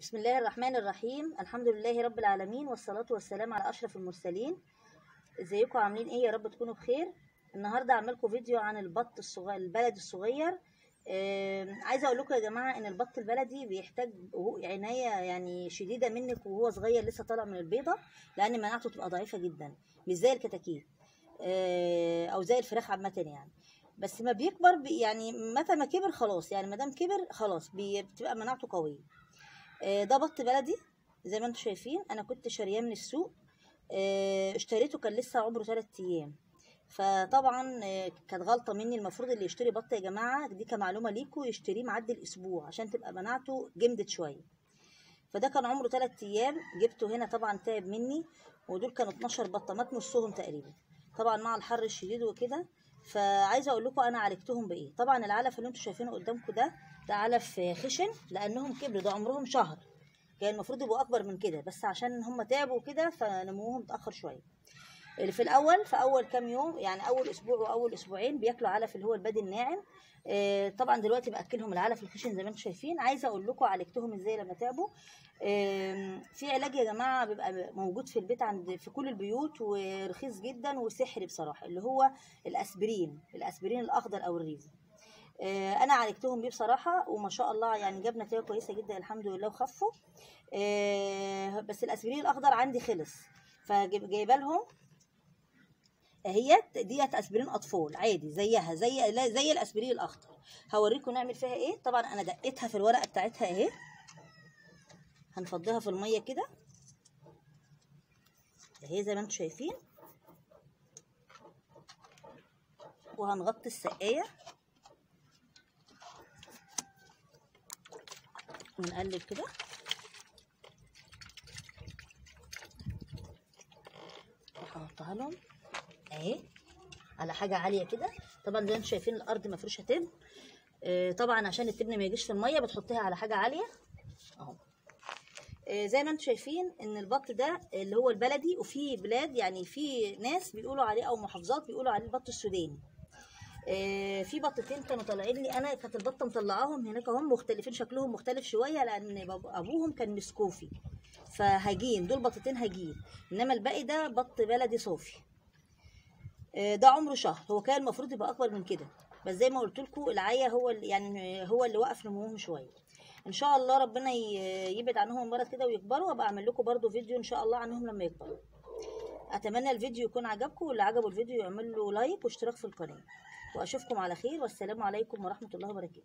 بسم الله الرحمن الرحيم. الحمد لله رب العالمين والصلاة والسلام على أشرف المرسلين. إزيكم؟ عاملين إيه؟ يا رب تكونوا بخير. النهارده هعمل لكم فيديو عن البط الصغير البلدي الصغير. آه عايزه أقول لكم يا جماعة إن البط البلدي بيحتاج عناية يعني شديدة منك وهو صغير لسه طالع من البيضة لأن مناعته تبقى ضعيفة جدا مش زي الكتاكيت. آه أو زي الفراخ عامة يعني. بس ما بيكبر بي يعني متى ما كبر خلاص يعني ما دام كبر خلاص بتبقى مناعته قوية. ده بط بلدي زي ما أنتم شايفين أنا كنت شارياه من السوق آه، اشتريته كان لسه عمره 3 أيام. فطبعا آه، كانت غلطة مني المفروض اللي يشتري بط يا جماعة دي كمعلومة ليكم يشتريه معدي الأسبوع عشان تبقى مناعته جمدت شوية. فده كان عمره 3 أيام جبته هنا طبعا تعب مني ودول كانوا 12 بطة مات نصهم تقريبا. طبعا مع الحر الشديد وكده فعايزة أقول لكم أنا عالجتهم بإيه. طبعا العلف اللي أنتم شايفينه قدامكم ده ده علف خشن لأنهم كبروا ده عمرهم شهر. كان المفروض يبقوا أكبر من كده بس عشان هم تعبوا كده فنموهم اتأخر شوية. اللي في الأول في أول كام يوم يعني أول أسبوع وأول أسبوعين بياكلوا علف اللي هو البادي الناعم. آه، طبعا دلوقتي بأكلهم العلف الخشن زي ما أنتم شايفين. عايزة أقول لكم عالجتهم إزاي لما تعبوا. آم، في علاج يا جماعة بيبقى موجود في البيت عند في كل البيوت ورخيص جدا وسحري بصراحة اللي هو الأسبرين الأسبرين الأخضر أو الريفو آه، أنا عالجتهم بيه بصراحة وما شاء الله يعني جاب نتيجه كويسة جدا الحمد لله وخفوا. آه، بس الأسبرين الأخضر عندي خلص. فجايبه لهم اهيت ديت أسبرين أطفال عادي زيها زي زي الأسبرين الأخضر. هوريكم نعمل فيها إيه؟ طبعا أنا دقيتها في الورقة بتاعتها أهي. هنفضيها في المية كده. اهي زي ما أنتم شايفين. وهنغطي السقاية. ونقلب كده. وهحطها لهم. اهي على حاجة عالية كده. طبعا زي ما أنتم شايفين الأرض مفروشه تبن آه، طبعا عشان التبن ما يجيش في المية بتحطيها على حاجة عالية. اهو. آه، زي ما أنتم شايفين ان البط ده اللي هو البلدي وفي بلاد يعني في ناس بيقولوا عليه أو محافظات بيقولوا عليه البط السوداني. آه، في بطتين كانوا طالعين لي. أنا كانت البطة مطلعاهم هناك هم مختلفين شكلهم مختلف شوية لأن أبوهم كان مسكوفي. فهجين دول بطتين هجين. إنما الباقي ده بط بلدي صافي. ده عمره شهر. هو كان المفروض يبقى أكبر من كده. بس زي ما قلت لكم العيا هو يعني هو اللي وقف نموهم شوية. إن شاء الله ربنا يبعد عنهم المرض كده ويكبروا. وأبقى أعمل لكم برضو فيديو إن شاء الله عنهم لما يكبروا. أتمنى الفيديو يكون عجبكم واللي عجبه الفيديو يعمل له لايك واشتراك في القناة. وأشوفكم على خير. والسلام عليكم ورحمة الله وبركاته.